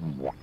What?